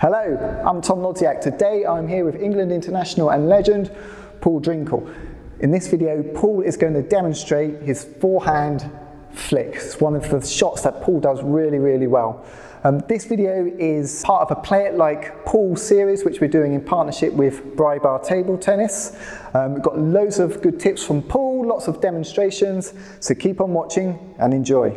Hello, I'm Tom Lodziak. Today I'm here with England international and legend Paul Drinkhall. In this video, Paul is going to demonstrate his forehand flick. It's one of the shots that Paul does really, really well. Um, this video is part of a Play It Like Paul series, which we're doing in partnership with Bribar Table Tennis. Um, we've got loads of good tips from Paul, lots of demonstrations, so keep on watching and enjoy.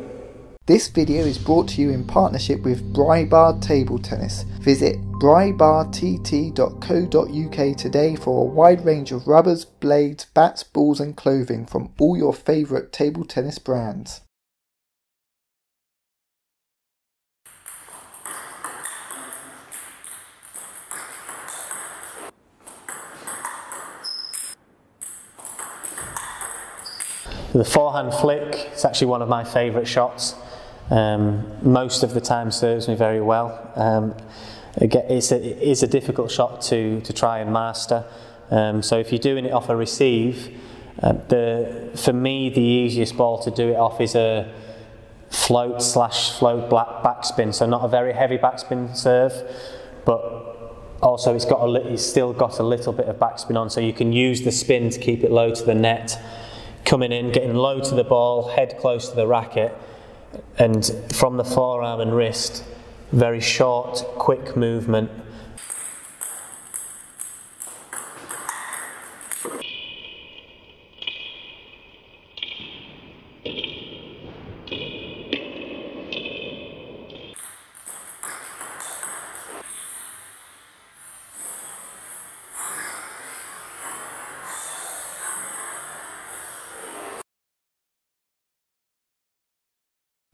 This video is brought to you in partnership with Bribar Table Tennis. Visit bribartt.co.uk today for a wide range of rubbers, blades, bats, balls and clothing from all your favourite table tennis brands. The forehand flick is actually one of my favourite shots. Um, most of the time serves me very well. Um, it's, a, it is a difficult shot to, to try and master. Um, so if you're doing it off a receive, uh, the, for me the easiest ball to do it off is a float slash float black backspin. So not a very heavy backspin serve, but also it's got a it's still got a little bit of backspin on, so you can use the spin to keep it low to the net coming in, getting low to the ball, head close to the racket, and from the forearm and wrist, very short, quick movement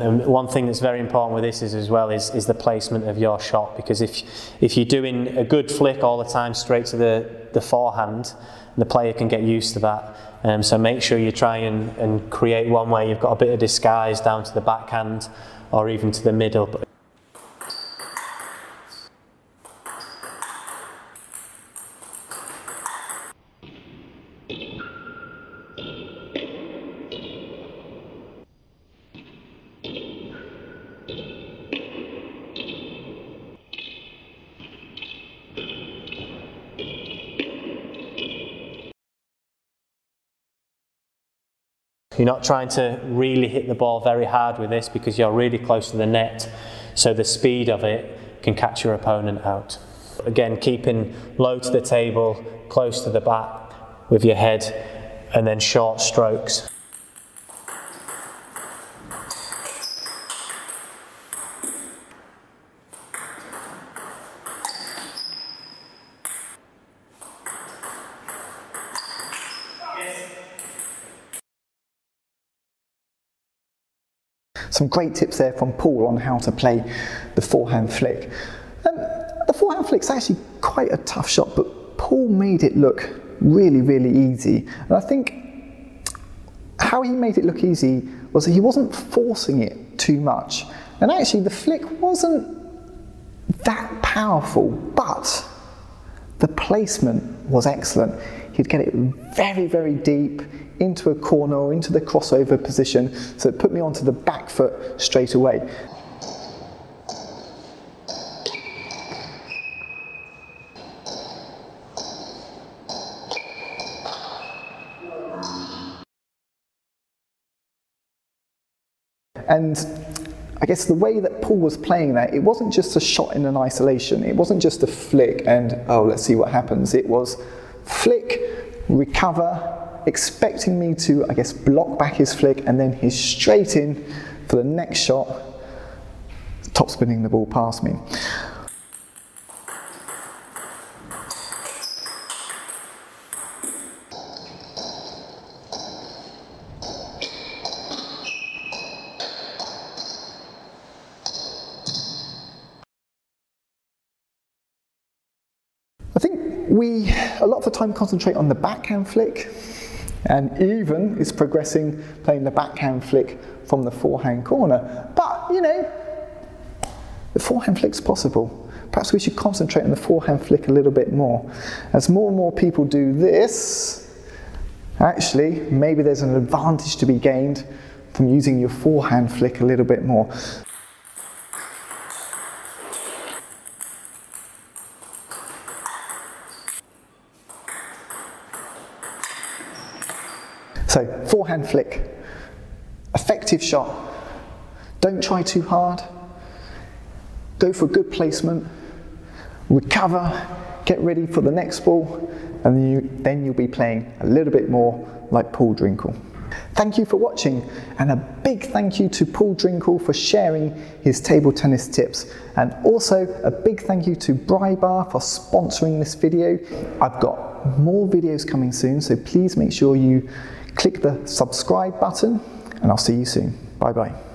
and one thing that's very important with this is as well is, is the placement of your shot. Because if if you're doing a good flick all the time straight to the the forehand the player can get used to that. Um, so make sure you try and, and create one where you've got a bit of disguise down to the backhand or even to the middle. You're not trying to really hit the ball very hard with this because you're really close to the net, so the speed of it can catch your opponent out. Again, keeping low to the table, close to the bat with your head, and then short strokes. Some great tips there from Paul on how to play the forehand flick. Um, the forehand flick's actually quite a tough shot, but Paul made it look really, really easy. And I think how he made it look easy was that he wasn't forcing it too much. And actually, the flick wasn't that powerful, but the placement was excellent. He'd get it very, very deep into a corner or into the crossover position, so it put me onto the back foot straight away. And I guess the way that Paul was playing that, it wasn't just a shot in an isolation. It wasn't just a flick and, oh, let's see what happens. It was flick, recover, expecting me to, I guess, block back his flick and then he's straight in for the next shot, top spinning the ball past me. I think we a lot of the time concentrate on the backhand flick and even is progressing playing the backhand flick from the forehand corner. But, you know, the forehand flick's possible. Perhaps we should concentrate on the forehand flick a little bit more. As more and more people do this, actually, maybe there's an advantage to be gained from using your forehand flick a little bit more. So, forehand flick, effective shot. Don't try too hard. Go for a good placement. Recover, get ready for the next ball, and then, you, then you'll be playing a little bit more like Paul Drinkhall. Thank you for watching, and a big thank you to Paul Drinkhall for sharing his table tennis tips. And also a big thank you to Bribar for sponsoring this video. I've got more videos coming soon, so please make sure you click the subscribe button, and I'll see you soon. Bye bye.